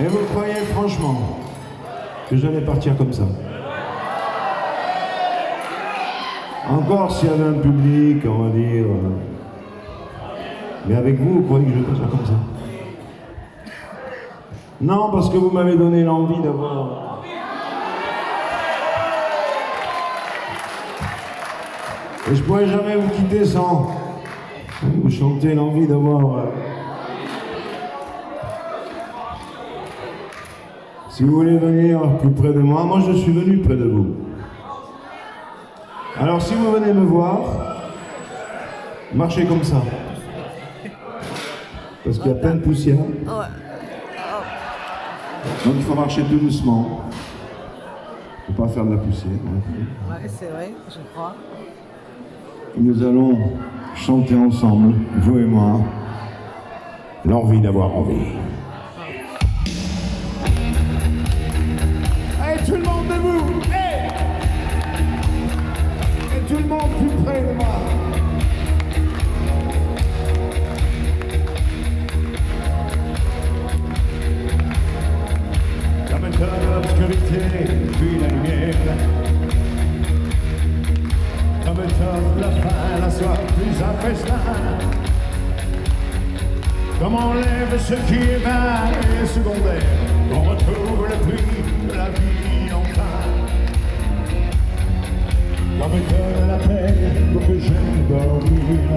Et vous croyez franchement que j'allais partir comme ça Encore s'il y avait un public, on va dire. euh, Mais avec vous, vous croyez que je vais partir comme ça Non, parce que vous m'avez donné l'envie d'avoir. Et je pourrais jamais vous quitter sans vous chanter l'envie d'avoir. Si vous voulez venir plus près de moi, moi je suis venu près de vous. Alors si vous venez me voir, marchez comme ça. Parce qu'il y a plein de poussière. Donc il faut marcher tout doucement. Il ne faut pas faire de la poussière. plus. Ouais, c'est vrai, je crois. Et Nous allons chanter ensemble, vous et moi, l'envie d'avoir envie. Comme on lève ce qui est bas et secondaire, on retrouve le prix de la vie enfin. Comme un cœur la paix pour que j'aime dormir.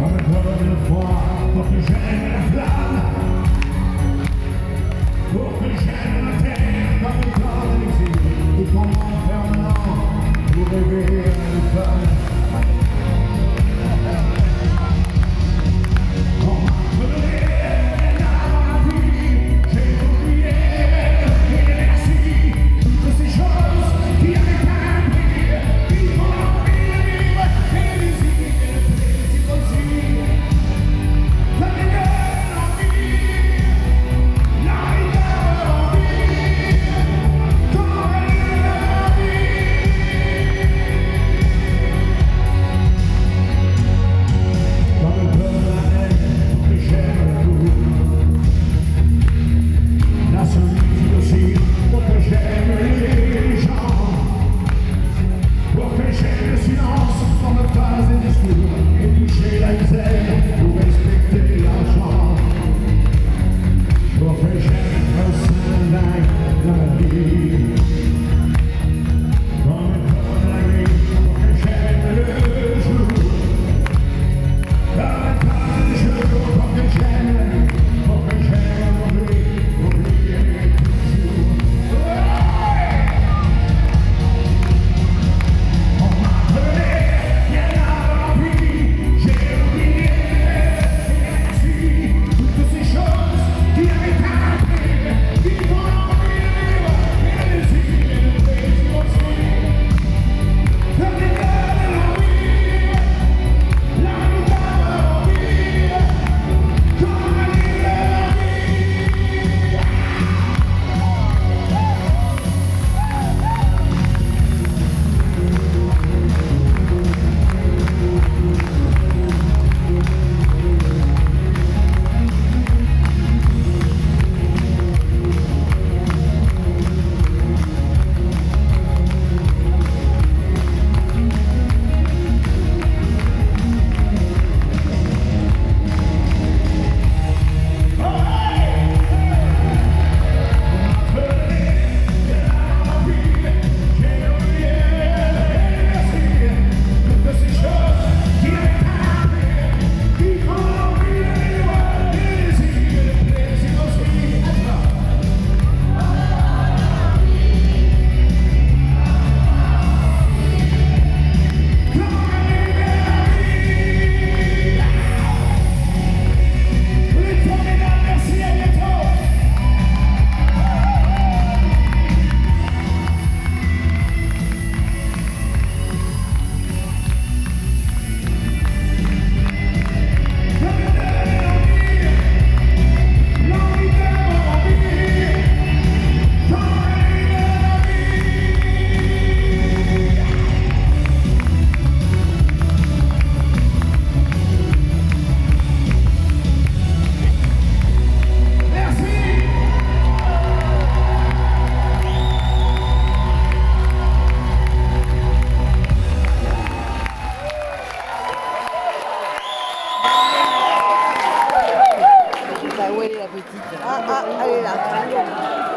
Comme cœur le froid pour que j'aime la flamme. Pour que j'aime la terre comme un corps de l'exil. Et qu'on permanent pour rêver à une. Ah, ah, elle est là.